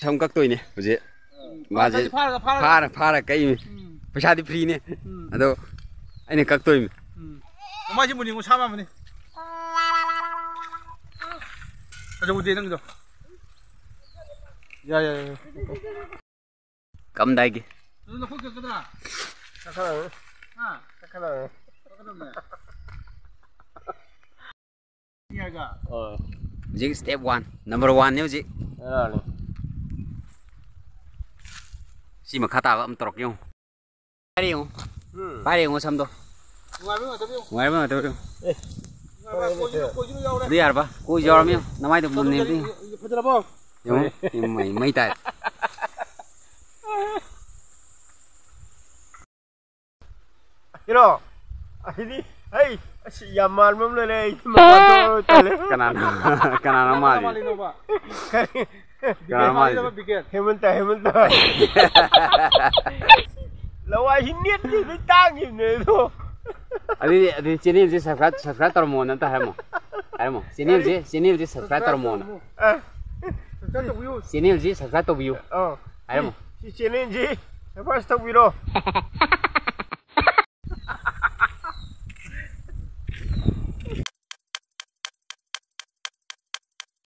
ꯁꯝ ꯀꯛꯇꯣꯏꯅꯦ ꯍꯧꯖꯤꯛ ꯃꯥꯁꯦ ꯐꯥꯔ ꯐꯥꯔ ꯀꯛꯏꯅꯤ ꯄꯩꯁꯥꯗꯤ ꯐ꯭ꯔꯤꯅꯦ ꯑꯗꯣ ꯑꯩꯅ ꯀꯛꯇꯣꯏꯅꯤ ꯃꯥꯁꯤ ꯃꯨꯅꯤ ꯃꯁꯥ ꯃꯥꯃꯅꯤ ꯑꯗꯨꯕꯨꯗꯤ ꯅꯪꯗꯣ ꯌꯥ ꯌꯥ ꯌꯥ ꯀꯝꯗꯥꯏꯒꯤ ꯑꯗꯨ ꯅꯈꯣꯏ ꯀꯛꯀꯗ꯭ꯔꯥ ꯀꯛꯀꯗ꯭ꯔꯥ ꯍꯥ ꯀꯛꯀꯗ꯭ꯔꯥ ꯀꯛꯀꯗꯕꯅꯦ ꯍꯧꯖꯤꯛ ꯁ꯭ꯇꯦꯞ ꯋꯥꯟ ꯅꯝꯕꯔ ꯋꯥꯟꯅꯤ ꯍꯧꯖꯤꯛ si makata am trok yo pare yo pare yo sam do ngai ma to ngoài bên ma to yo đi à bà. Cô giờ miêu năm nay được một niệm đi. đúng nhưng mày mấy tại cái đó. Ai đi. Ai Yamal mem lele, yamal tu tele. Kanan, kanan amal. Hemunta, hemunta. Lawa hiniat ni bintang ni tu. Adi adi sini je subscribe subscribe termo nanti hemo. Hemo. Sini je sini je subscribe termo. Sini je subscribe tu view. Oh. Hemo. Sini je subscribe tu view.